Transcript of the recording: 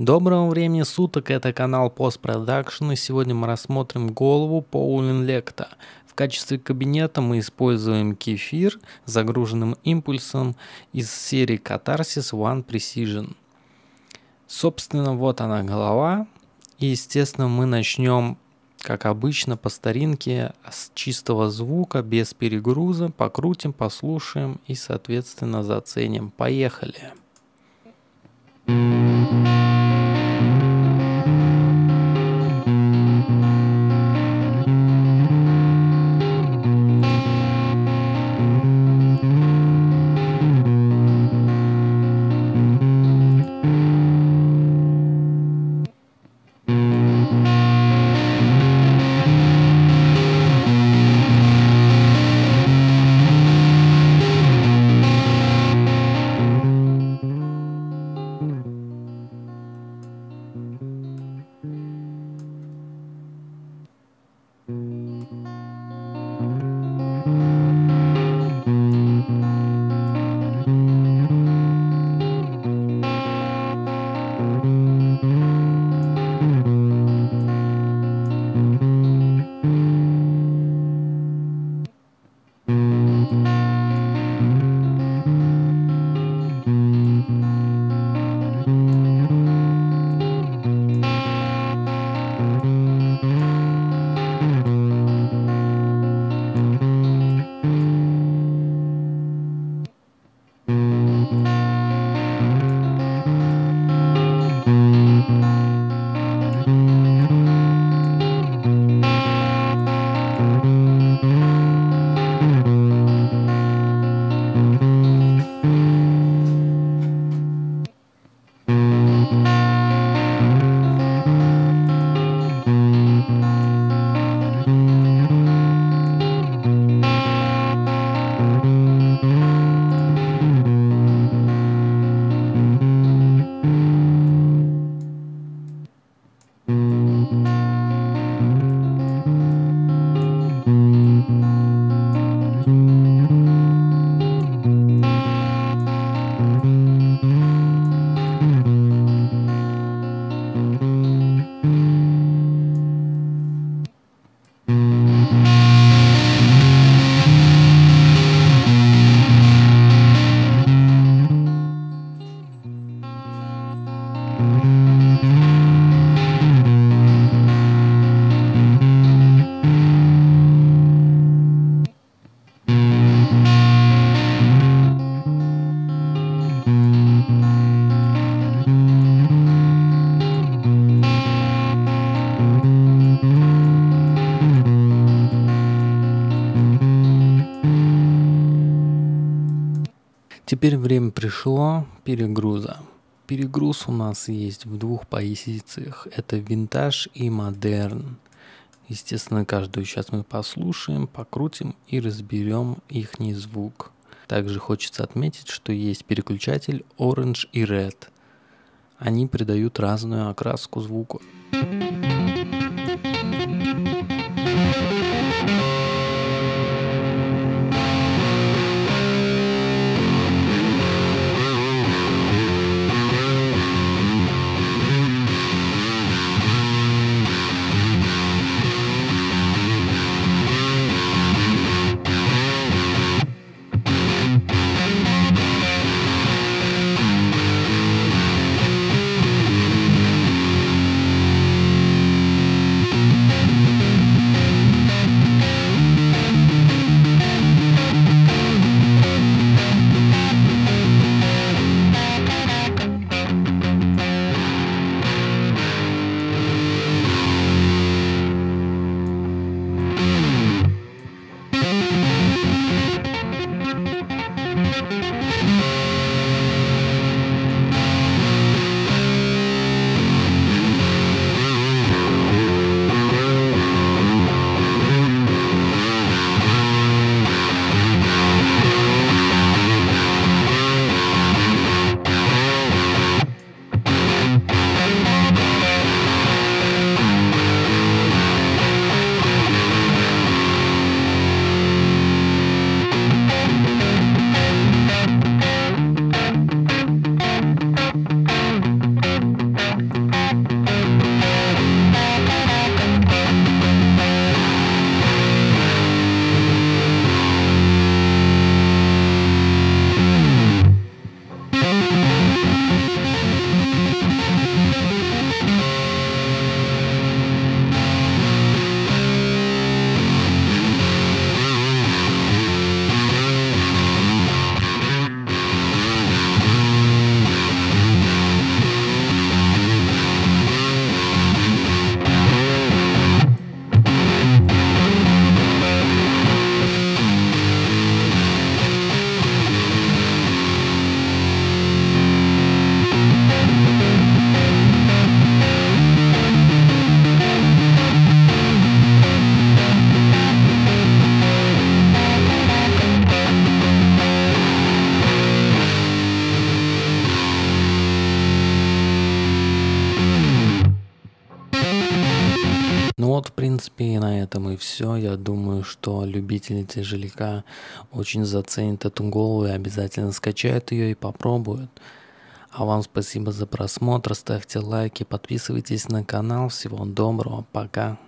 Доброго времени суток, это канал Production, и сегодня мы рассмотрим голову Поулин Лекта. В качестве кабинета мы используем кефир с загруженным импульсом из серии Catharsis One Precision. Собственно, вот она голова, и, естественно, мы начнем, как обычно, по старинке, с чистого звука, без перегруза, покрутим, послушаем и, соответственно, заценим. Поехали! thank Теперь время пришло перегруза. Перегруз у нас есть в двух позициях. Это винтаж и модерн. Естественно, каждую сейчас мы послушаем, покрутим и разберем их звук. Также хочется отметить, что есть переключатель Orange и Red. Они придают разную окраску звуку. Вот, в принципе, и на этом и все. Я думаю, что любители тяжеляка очень заценят эту голову и обязательно скачают ее и попробуют. А вам спасибо за просмотр, ставьте лайки, подписывайтесь на канал. Всего доброго, пока.